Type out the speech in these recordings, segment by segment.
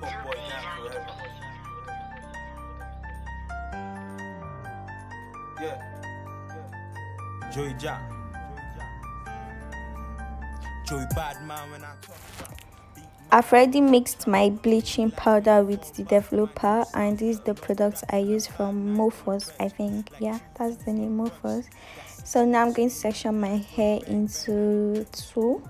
Boy. Yeah. Joey Jack. Joey Badman when I talk. I've already mixed my bleaching powder with the developer and this is the product I use from Morphos I think yeah that's the name Morphos so now I'm going to section my hair into two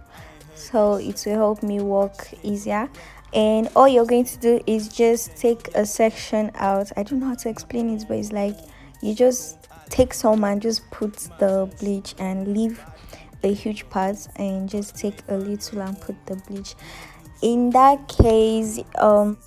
so it will help me work easier and all you're going to do is just take a section out. I don't know how to explain it but it's like you just take some and just put the bleach and leave a huge part and just take a little and put the bleach. In that case um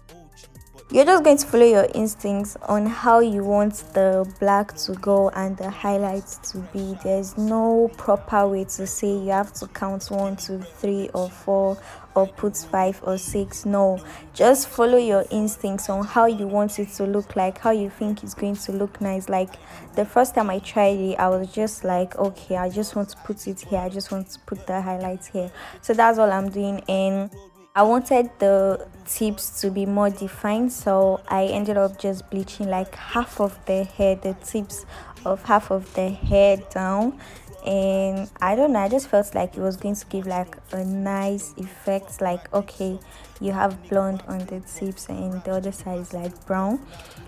you're just going to follow your instincts on how you want the black to go and the highlights to be. There's no proper way to say you have to count one two three or four or put five or six. No. Just follow your instincts on how you want it to look like how you think it's going to look nice. Like the first time i tried it i was just like okay i just want to put it here. I just want to put the highlights here. So that's all i'm doing. And I wanted the tips to be more defined so I ended up just bleaching like half of the hair the tips of half of the hair down and I don't know I just felt like it was going to give like a nice effect like okay you have blonde on the tips and the other side is like brown.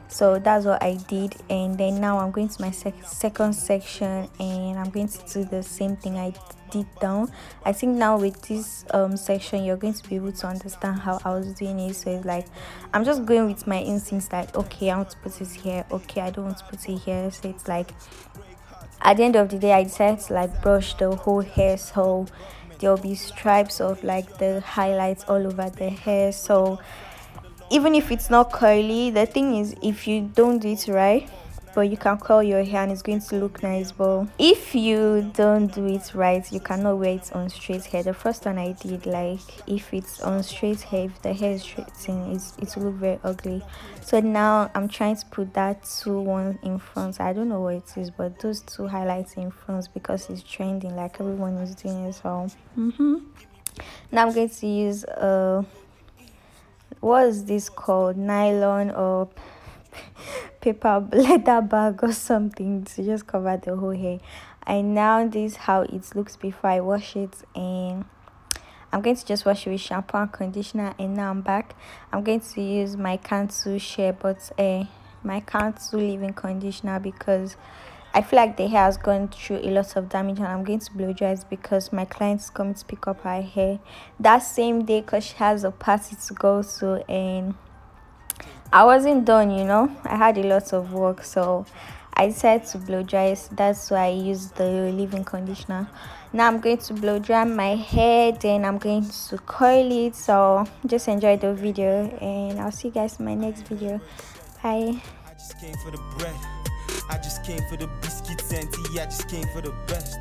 So that's what I did. And then now I'm going to my sec second section and I'm going to do the same thing I deep down. I think now with this um section you're going to be able to understand how i was doing it. So it's like i'm just going with my instincts like okay i want to put it here. Okay i don't want to put it here. So it's like at the end of the day i decided to like brush the whole hair so there'll be stripes of like the highlights all over the hair. So even if it's not curly the thing is if you don't do it right but you can curl your hair and it's going to look nice but if you don't do it right you cannot wear it on straight hair. The first one i did like if it's on straight hair if the hair is straightened it's, it will look very ugly. So now i'm trying to put that two one in front. I don't know what it is but those two highlights in front because it's trending like everyone is doing it so mm -hmm. now i'm going to use uh what is this called? Nylon or paper leather bag or something to just cover the whole hair. And now this is how it looks before i wash it and i'm going to just wash it with shampoo and conditioner and now i'm back. I'm going to use my cantu shea but uh my cantu leave-in conditioner because I feel like the hair has gone through a lot of damage and I'm going to blow dry it because my client is coming to pick up her hair. That same day because she has a party to go to and I wasn't done, you know. I had a lot of work, so I decided to blow dry. That's why I used the leave-in conditioner. Now I'm going to blow dry my hair, then I'm going to curl it. So just enjoy the video, and I'll see you guys in my next video. Bye. I just came for the bread. I just came for the biscuits and tea. I just came for the best.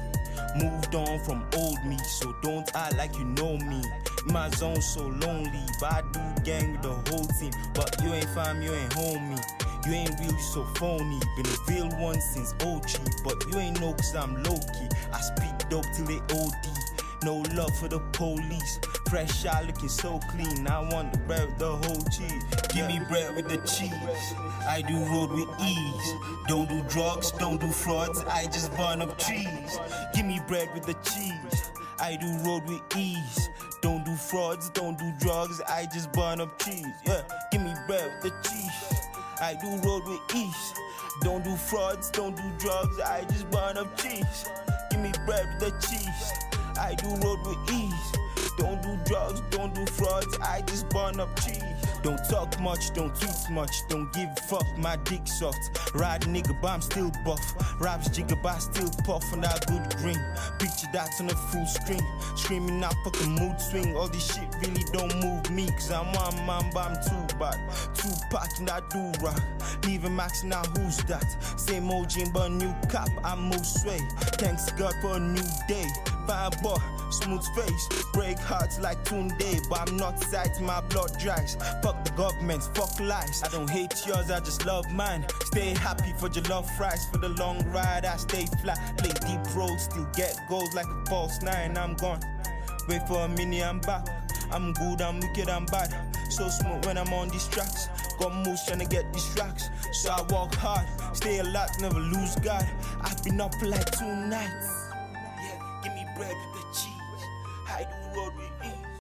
Moved on from old me, so don't act like you know me. My zone so lonely, but I do gang with the whole team. But you ain't fam, you ain't homie. You ain't real, you so phony. Been a real one since OG, but you ain't know cause I'm low key. I speak dope till they OD. No love for the police. Fresh out looking so clean. I want the bread with the whole cheese. Give me bread with the cheese. I do road with ease. Don't do drugs, don't do frauds. I just burn up trees. Give me bread with the cheese. I do road with ease. Don't do frauds, don't do drugs. I just burn up cheese. Yeah, give me bread with the cheese. I do road with ease. Don't do frauds, don't do drugs. I just burn up cheese. Give me bread with the cheese. I do road with ease. Don't do drugs, don't do frauds, I just burn up cheese. Don't talk much, don't tweet much, don't give a fuck, my dick soft. Ride nigga, but I'm still buff. Raps jigger, but I still puff on that good green. Picture that on a full screen. Screaming out, fucking mood swing. All this shit really don't move me, cause I'm one man, but I'm too bad. Two packing that do rock. Leaving max now, who's that? Same old gym, but new cap, I move sway. Thanks God for a new day. Fine boy, smooth face, break hearts like Tunde, but I'm not sight, my blood dries. Fuck the government, fuck lies. I don't hate yours, I just love mine. Stay happy for your love fries, for the long ride, I stay flat. Play deep road, still get goals like a false nine, I'm gone. Wait for a minute, I'm back. I'm good, I'm wicked, I'm bad. So smooth when I'm on these tracks. Got moves trying to get these tracks. So I walk hard, stay alert, never lose God. I've been up like two nights bread the cheese. I do road with